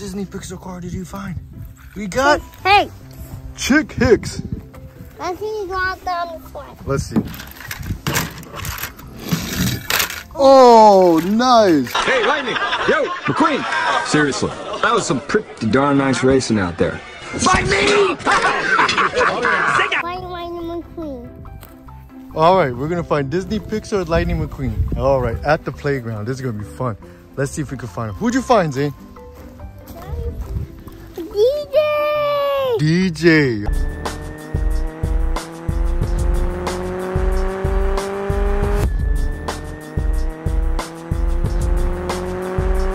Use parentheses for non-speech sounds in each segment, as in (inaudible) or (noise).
Disney Pixar car did you find? We got Hey, Chick Hicks. let's see you go out there on the slide. Let's see. Oh, nice. Hey, Lightning! Yo, McQueen! Seriously, that was some pretty darn nice racing out there. Fight me! Lightning, (laughs) Lightning McQueen. All right, we're gonna find Disney Pixar Lightning McQueen. All right, at the playground. This is gonna be fun. Let's see if we can find him. Who'd you find, Zayn? DJ!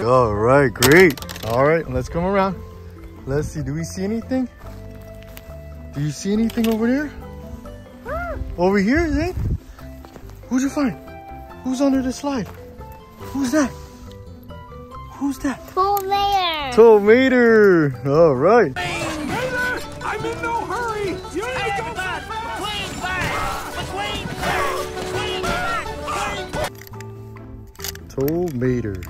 All right, great. All right, let's come around. Let's see, do we see anything? Do you see anything over there? Over here, Zayn? Who'd you find? Who's under the slide? Who's that? Who's that? Layer. Tow Mater. All right. I'm in no hurry! You need to go back! McQueen back! McQueen back! McQueen back! Tow Mater.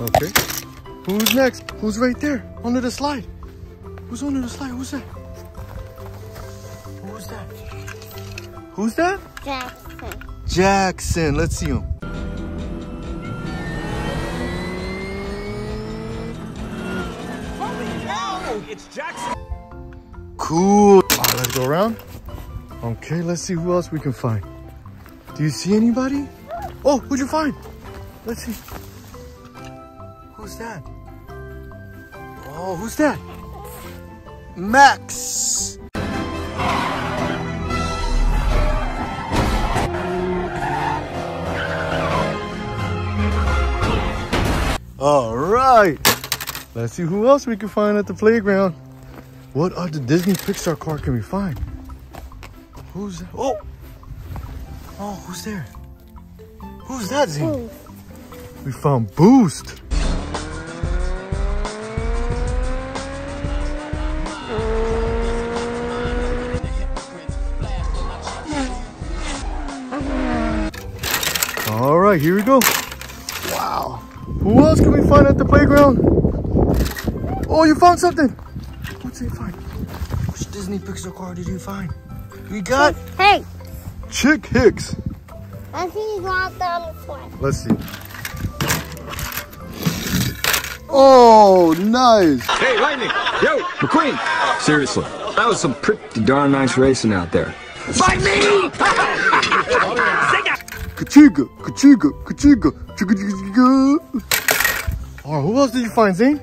Okay. Who's next? Who's right there? Under the slide. Who's under the slide? Who's that? Who's that? Who's that? Jackson. Jackson. Let's see him. Holy cow! It's Jackson! Cool. Let's go around. Okay, let's see who else we can find. Do you see anybody? Oh, who'd you find? Let's see. Who's that? Oh, who's that? Max. All right. Let's see who else we can find at the playground. What other Disney Pixar car can we find? Who's that? Oh! Oh, who's there? Who's that, Zayn? We found Boost. All right, here we go. Wow. Who else can we find at the playground? Oh, you found something. What's it find? Which Disney Pixar car did you find? We got Hey, Chick Hicks. let's see you go out there the slide. Let's see. Oh, nice. Hey, Lightning! Yo, McQueen! Seriously, that was some pretty darn nice racing out there. Fight me! Kachiga, kachiga, kachiga, chugga chugga chugga. All right, who else did you find, Zayn?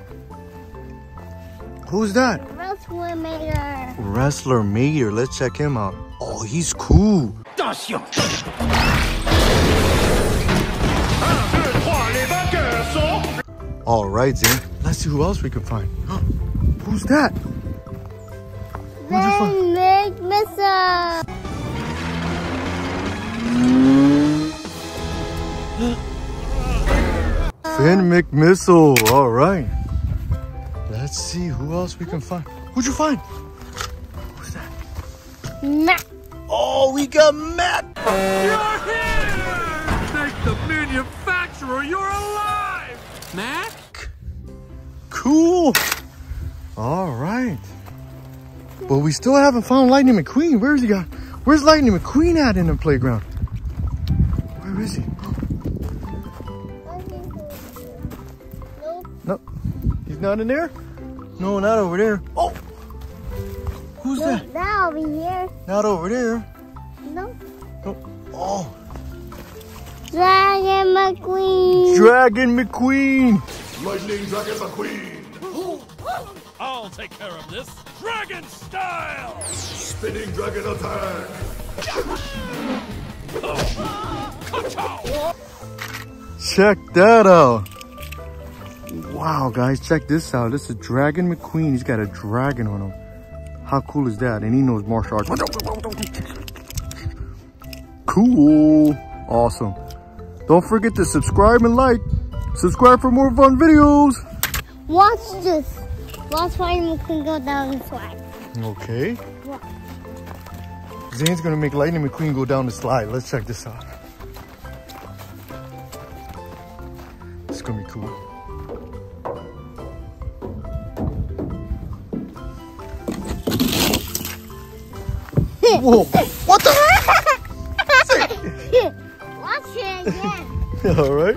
Who's that? Wrestler Mater. Wrestler Mater. Let's check him out. Oh, he's cool. Attention! All right, Zayn. Let's see who else we can find. (gasps) Who's that? you find? Finn McMissile. Finn McMissile. All right. Let's see who else we can find. Who'd you find? Who's that? Mac. Oh, we got Matt. You're here! Thank the manufacturer you're alive! Mac? Cool. All right. But we still haven't found Lightning McQueen. Where's he got? Where's Lightning McQueen at in the playground? Where is he? Nope. He's not in there. No, not over there. Oh, who's that? Not over here. Not over there. No. Oh. oh, Dragon McQueen. Dragon McQueen. Lightning Dragon McQueen! (gasps) I'll take care of this. Dragon style! Spinning Dragon Attack! (laughs) Check that out. Wow, guys, check this out. This is Dragon McQueen. He's got a dragon on him. How cool is that? And he knows martial arts. Cool. Awesome. Don't forget to subscribe and like. Subscribe for more fun videos. Watch this. Watch Lightning McQueen go down the slide. Okay. What? Zayn's gonna make Lightning McQueen go down the slide. Let's check this out. It's gonna be cool. Whoa. (laughs) What the? Watch it again. (laughs) All right.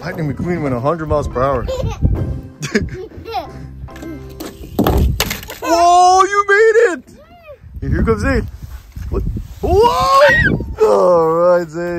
Lightning McQueen went 100 miles per hour. (laughs) Oh, you made it! And here comes Zayn. What? Whoa! All right, Zayn.